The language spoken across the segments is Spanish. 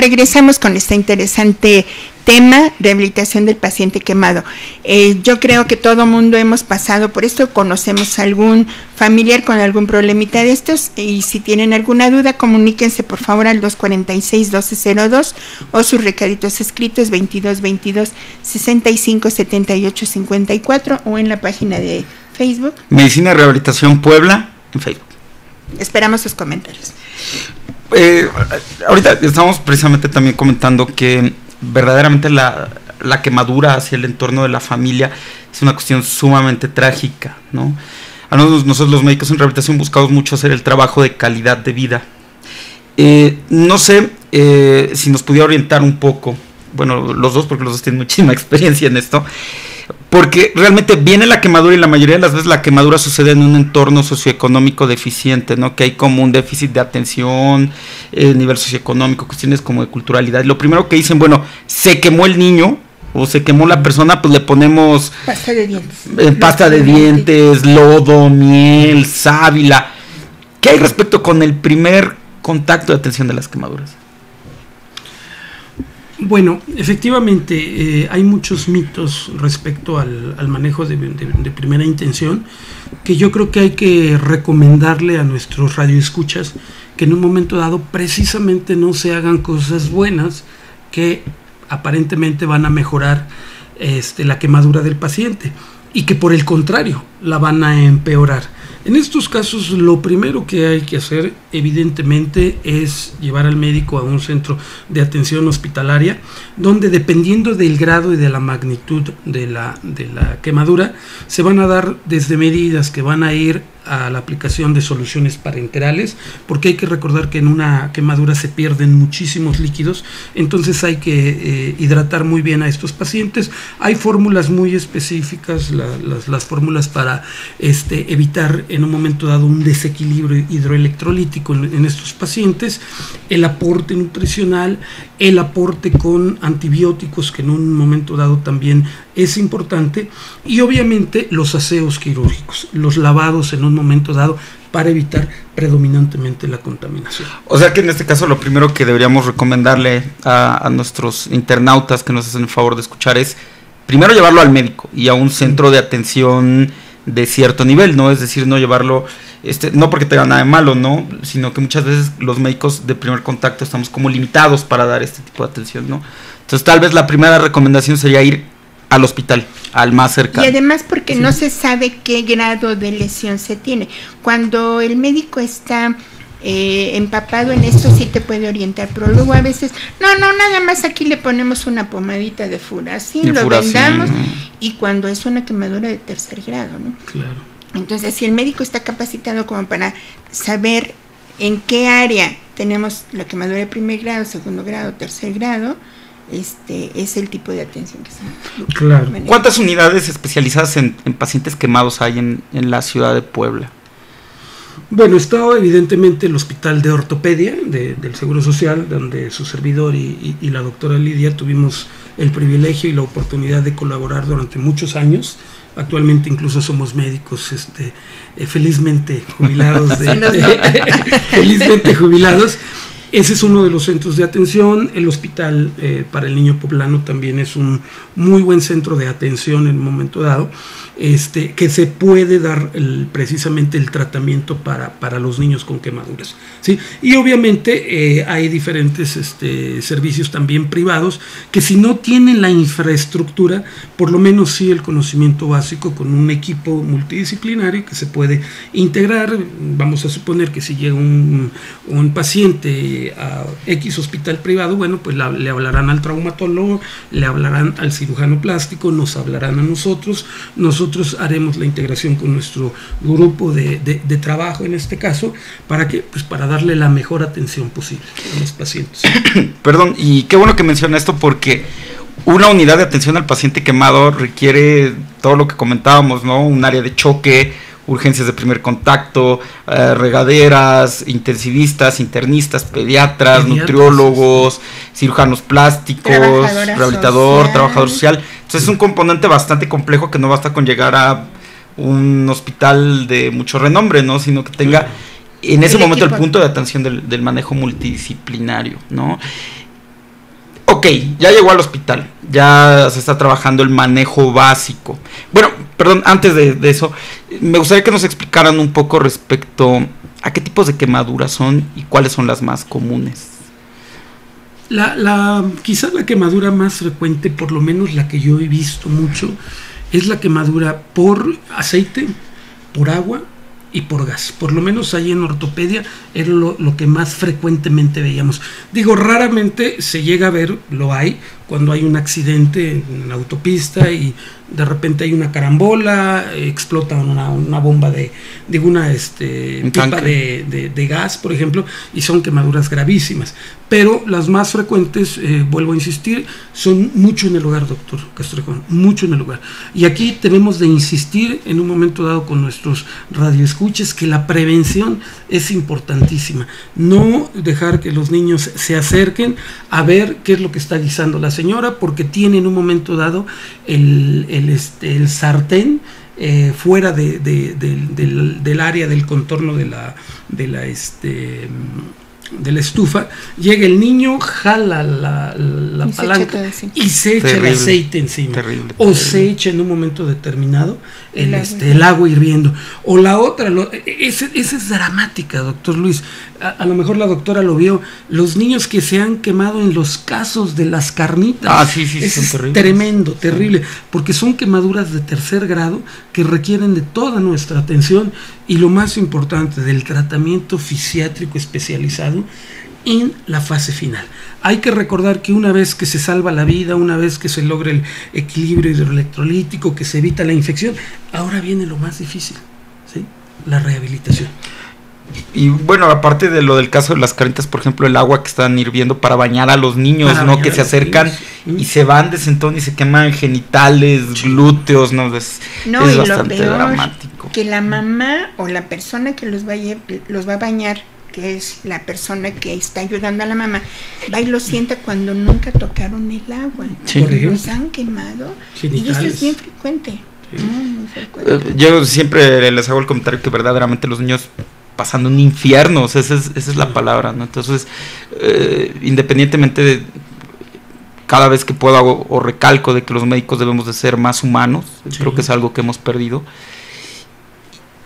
regresamos con este interesante tema, rehabilitación del paciente quemado. Eh, yo creo que todo mundo hemos pasado por esto, conocemos algún familiar con algún problemita de estos y si tienen alguna duda comuníquense por favor al 246-1202 o sus recaditos escritos 2222 65 78 54 o en la página de Facebook. Medicina Rehabilitación Puebla en Facebook. Esperamos sus comentarios. Eh, ahorita estamos precisamente también comentando que verdaderamente la, quemadura hacia el entorno de la familia es una cuestión sumamente trágica, ¿no? A nosotros, nosotros los médicos en rehabilitación buscamos mucho hacer el trabajo de calidad de vida. Eh, no sé eh, si nos pudiera orientar un poco, bueno, los dos, porque los dos tienen muchísima experiencia en esto, porque realmente viene la quemadura y la mayoría de las veces la quemadura sucede en un entorno socioeconómico deficiente, ¿no? Que hay como un déficit de atención, eh, nivel socioeconómico, cuestiones como de culturalidad. Lo primero que dicen, bueno, se quemó el niño o se quemó la persona, pues le ponemos pasta de dientes, eh, pasta de dientes, lodo, miel, sábila. ¿Qué hay respecto con el primer contacto de atención de las quemaduras? Bueno, efectivamente eh, hay muchos mitos respecto al, manejo de, primera intención que yo creo que hay que recomendarle a nuestros radioescuchas que en un momento dado precisamente no se hagan cosas buenas que aparentemente van a mejorar este, la quemadura del paciente y que por el contrario la van a empeorar. En estos casos lo primero que hay que hacer evidentemente es llevar al médico a un centro de atención hospitalaria donde dependiendo del grado y de la magnitud de la, de la quemadura se van a dar desde medidas que van a ir a la aplicación de soluciones parenterales, porque hay que recordar que en una quemadura se pierden muchísimos líquidos, entonces hay que eh, hidratar muy bien a estos pacientes. Hay fórmulas muy específicas, las, las, fórmulas para este, evitar en un momento dado un desequilibrio hidroelectrolítico en, en estos pacientes, el aporte nutricional, el aporte con antibióticos que en un momento dado también es importante y obviamente los aseos quirúrgicos, los lavados en un momento dado para evitar predominantemente la contaminación. O sea que en este caso lo primero que deberíamos recomendarle a, nuestros internautas que nos hacen el favor de escuchar es primero llevarlo al médico y a un centro de atención de cierto nivel, ¿no? Es decir, no llevarlo, este, no porque tenga nada de malo, ¿no? Sino que muchas veces los médicos de primer contacto estamos como limitados para dar este tipo de atención, ¿no? Entonces tal vez la primera recomendación sería ir al hospital, al más cercano. Y además porque no se sabe qué grado de lesión se tiene. Cuando el médico está eh, empapado en esto sí te puede orientar, pero luego a veces, no, no, nada más aquí le ponemos una pomadita de furacin, lo vendamos y cuando es una quemadura de tercer grado, ¿no? Claro. Entonces, si el médico está capacitado como para saber en qué área tenemos la quemadura de primer grado, segundo grado, tercer grado, este es el tipo de atención que se claro. ¿Cuántas unidades especializadas en, pacientes quemados hay en, la ciudad de Puebla? Bueno, está evidentemente el Hospital de Ortopedia del Seguro Social, donde su servidor y, la doctora Lidia tuvimos el privilegio y la oportunidad de colaborar durante muchos años. Actualmente incluso somos médicos este, eh, felizmente jubilados. felizmente jubilados. Ese es uno de los centros de atención. El hospital eh, para el niño poblano también es un muy buen centro de atención en un momento dado este, que se puede dar precisamente el tratamiento para, para, los niños con quemaduras. ¿sí? Y obviamente eh, hay diferentes este, servicios también privados que si no tienen la infraestructura, por lo menos sí el conocimiento básico con un equipo multidisciplinario que se puede integrar. Vamos a suponer que si llega un, un paciente a X hospital privado, bueno, pues le hablarán al traumatólogo, le hablarán al cirujano plástico, nos hablarán a nosotros, nosotros haremos la integración con nuestro grupo de, trabajo en este caso, para que, pues para darle la mejor atención posible a los pacientes. Perdón, y qué bueno que menciona esto porque una unidad de atención al paciente quemado requiere todo lo que comentábamos, ¿no? Un área de choque, urgencias de primer contacto, eh, regaderas, intensivistas, internistas, pediatras, nutriólogos, cirujanos plásticos, rehabilitador, trabajador social. Entonces es un componente bastante complejo que no basta con llegar a un hospital de mucho renombre, ¿no? Sino que tenga en ese momento el punto de atención del, manejo multidisciplinario, ¿no? Ok, ya llegó al hospital, ya se está trabajando el manejo básico. Bueno, perdón, antes de, eso, me gustaría que nos explicaran un poco respecto a qué tipos de quemaduras son y cuáles son las más comunes. La, la, quizás la quemadura más frecuente, por lo menos la que yo he visto mucho, es la quemadura por aceite, por agua y por gas. Por lo menos ahí en ortopedia lo, lo, que más frecuentemente veíamos. Digo, raramente se llega a ver, lo hay, cuando hay un accidente en la autopista y de repente hay una carambola, explota una, bomba de, de una este, pipa de, de, gas, por ejemplo, y son quemaduras gravísimas. Pero las más frecuentes, eh, vuelvo a insistir, son mucho en el lugar, doctor Castrejón, mucho en el lugar. Y aquí tenemos de insistir en un momento dado con nuestros radioescuches que la prevención es importantísima. No dejar que los niños se acerquen a ver qué es lo que está guisando la señora, porque tiene en un momento dado el el, este, el sartén eh, fuera de, del, del, área del contorno de la, de la este, de la estufa, llega el niño, jala la, la palanca y se echa el aceite encima. o se echa en un momento determinado el, este, el agua hirviendo. O la otra, esa es dramática, doctor Luis. A, lo mejor la doctora lo vio. Los niños que se han quemado en los casos de las carnitas. Ah, sí, sí, es tremendo, terrible. Porque son quemaduras de tercer grado que requieren de toda nuestra atención y lo más importante, del tratamiento fisiátrico especializado en la fase final. Hay que recordar que una vez que se salva la vida, una vez que se logra el equilibrio hidroelectrolítico, que se evita la infección, ahora viene lo más difícil, ¿sí? la rehabilitación. Y bueno, aparte de lo del caso de las caritas, por ejemplo, el agua que están hirviendo para bañar a los niños, ¿no? Que se acercan y se van de sentón y se queman genitales, glúteos, ¿no? Es, no, es bastante dramático. Que la mamá o la persona que los, vaya, los va a bañar que es la persona que está ayudando a la mamá, va y lo sienta cuando nunca tocaron el agua. Sí. Los han quemado. Y esto es bien frecuente. Eh, yo siempre les hago el comentario que verdaderamente los niños pasando un infierno, esa, es, esa es la palabra, ¿no? Entonces, eh, independientemente de cada vez que puedo hago, o recalco de que los médicos debemos de ser más humanos, creo que es algo que hemos perdido.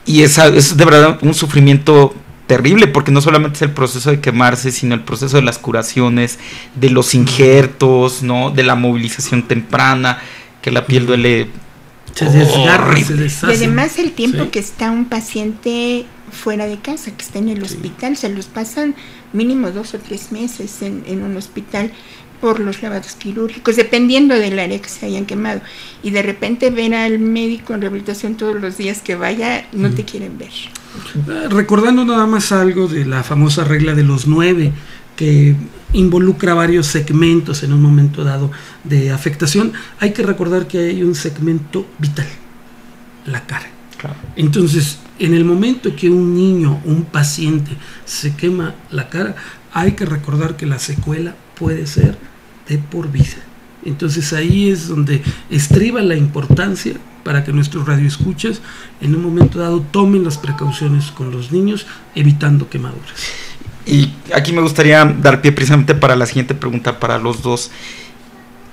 Y esa, es de verdad un sufrimiento terrible porque no solamente es el proceso de quemarse, sino el proceso de las curaciones, de los injertos, ¿no? De la movilización temprana, que la piel duele. Se desgarra, se deshace. Y además el tiempo que está un paciente fuera de casa, que está en el hospital, se los pasan mínimo dos o tres meses en, en un hospital por los lavados quirúrgicos, dependiendo del área que se hayan quemado. Y de repente ven al médico en rehabilitación todos los días que vaya, no te quieren ver. Recordando nada más algo de la famosa regla de los nueve, que involucra varios segmentos en un momento dado de afectación, hay que recordar que hay un segmento vital, la cara. Entonces, en el momento que un niño, un paciente, se quema la cara, hay que recordar que la secuela puede ser de por vida. Entonces ahí es donde estriba la importancia para que nuestros radioescuchas en un momento dado tomen las precauciones con los niños, evitando quemaduras. Y aquí me gustaría dar pie precisamente para la siguiente pregunta para los dos.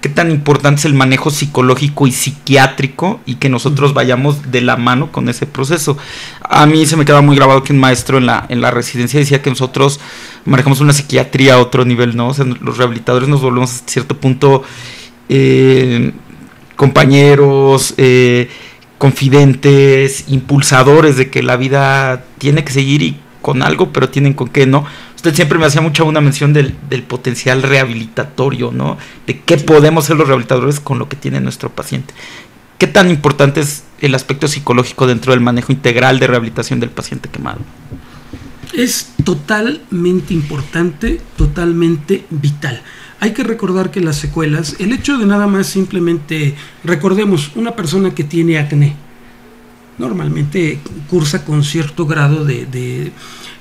¿Qué tan importante es el manejo psicológico y psiquiátrico y que nosotros vayamos de la mano con ese proceso? A mí se me queda muy grabado que un maestro en la, en la residencia decía que nosotros manejamos una psiquiatría a otro nivel, ¿no? O sea, los rehabilitadores nos volvemos a cierto punto eh, compañeros, eh, confidentes, impulsadores de que la vida tiene que seguir y con algo, pero tienen con qué, ¿no? Usted siempre me hacía mucha una mención del, potencial rehabilitatorio, ¿no? De qué podemos ser los rehabilitadores con lo que tiene nuestro paciente. ¿Qué tan importante es el aspecto psicológico dentro del manejo integral de rehabilitación del paciente quemado? Es totalmente importante, totalmente vital. Hay que recordar que las secuelas, el hecho de nada más simplemente, recordemos, una persona que tiene acné, normalmente cursa con cierto grado de,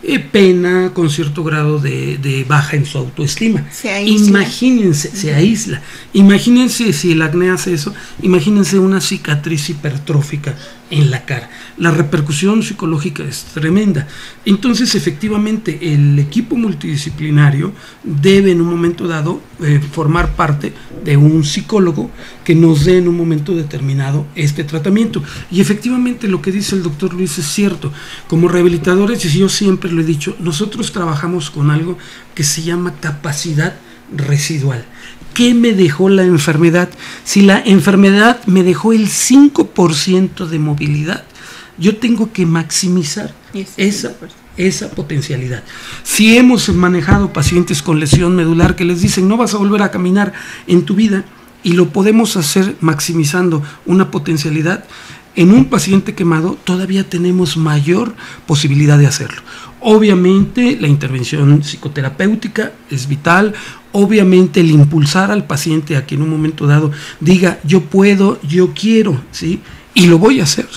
eh, pena, con cierto grado de, baja en su autoestima. Se Imagínense, se aísla. Imagínense si el acné hace eso, imagínense una cicatriz hipertrófica en la cara. La repercusión psicológica es tremenda. Entonces, efectivamente, el equipo multidisciplinario debe en un momento dado eh, formar parte de un psicólogo que nos dé en un momento determinado este tratamiento. Y efectivamente lo que dice el doctor Luis es cierto. Como rehabilitadores, y yo siempre lo he dicho, nosotros trabajamos con algo que se llama capacidad residual. ¿Qué me dejó la enfermedad? Si la enfermedad me dejó el 5% de movilidad, yo tengo que maximizar esa, esa potencialidad. Si hemos manejado pacientes con lesión medular que les dicen no vas a volver a caminar en tu vida y lo podemos hacer maximizando una potencialidad, en un paciente quemado todavía tenemos mayor posibilidad de hacerlo. Obviamente la intervención psicoterapéutica es vital, obviamente el impulsar al paciente a que en un momento dado diga yo puedo, yo quiero, ¿sí? Y lo voy a hacer.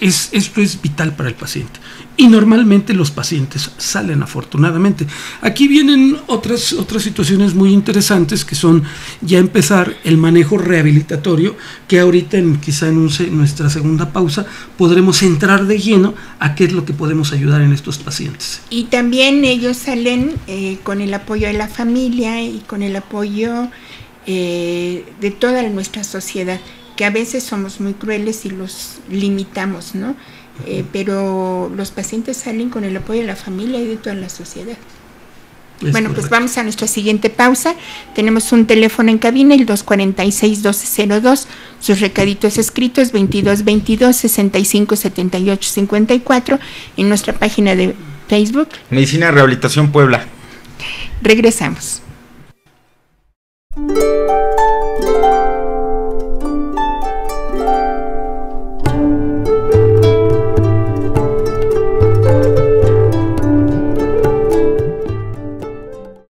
Es, esto es vital para el paciente y normalmente los pacientes salen afortunadamente. Aquí vienen otras, otras situaciones muy interesantes que son ya empezar el manejo rehabilitatorio, que ahorita en, quizá en, nuestra segunda pausa podremos entrar de lleno a qué es lo que podemos ayudar en estos pacientes. Y también ellos salen eh, con el apoyo de la familia y con el apoyo eh, de toda nuestra sociedad, que a veces somos muy crueles y los limitamos, ¿no? Eh, pero los pacientes salen con el apoyo de la familia y de toda la sociedad. bueno, pues vamos a nuestra siguiente pausa. Tenemos un teléfono en cabina, el 246-1202. Sus recaditos escritos 2222-6578-54 en nuestra página de Facebook. Medicina Rehabilitación Puebla. Regresamos.